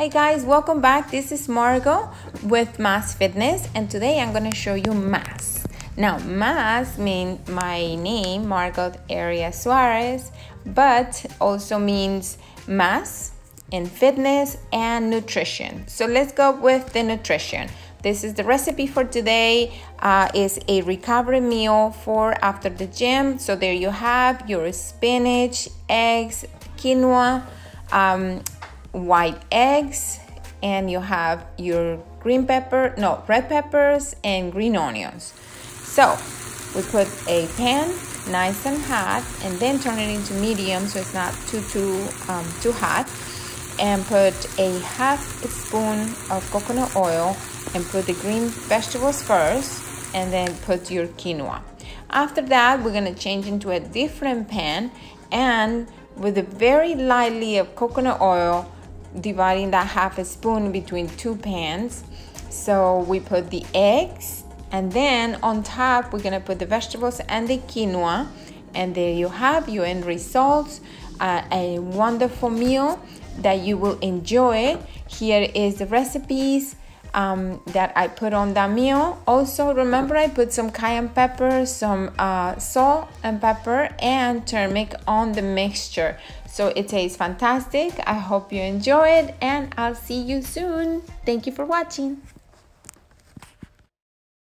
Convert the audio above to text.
Hi guys, welcome back. This is Margo with Mass Fitness and today I'm going to show you Mass. Now, Mass means my name, Margo Arias Suarez, but also means mass in fitness and nutrition. So let's go with the nutrition. This is the recipe for today. Uh, is a recovery meal for after the gym. So there you have your spinach, eggs, quinoa, um, white eggs, and you have your green pepper, no, red peppers and green onions. So we put a pan nice and hot and then turn it into medium so it's not too too um, too hot and put a half a spoon of coconut oil and put the green vegetables first and then put your quinoa after that we're going to change into a different pan and with a very lightly of coconut oil dividing that half a spoon between two pans. So we put the eggs and then on top we're gonna put the vegetables and the quinoa. And there you have your end results uh, a wonderful meal that you will enjoy. Here is the recipes um, that I put on that meal. Also, remember I put some cayenne pepper, some uh, salt and pepper, and turmeric on the mixture. So it tastes fantastic. I hope you enjoy it, and I'll see you soon. Thank you for watching.